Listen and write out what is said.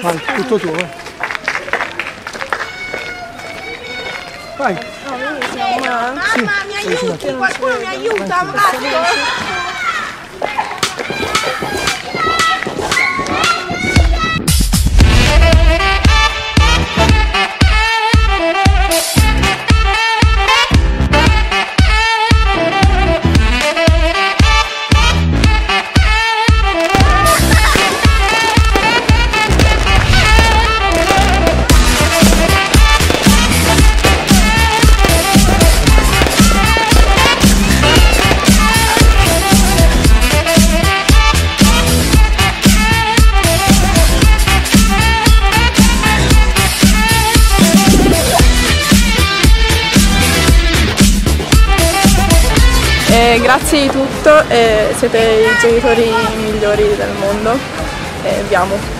Vai, tutto tuo. Vai. Vai. Mamma mi aiuti, qualcuno mi aiuta, Marco! Eh, grazie di tutto, eh, siete i genitori migliori del mondo e vi amo.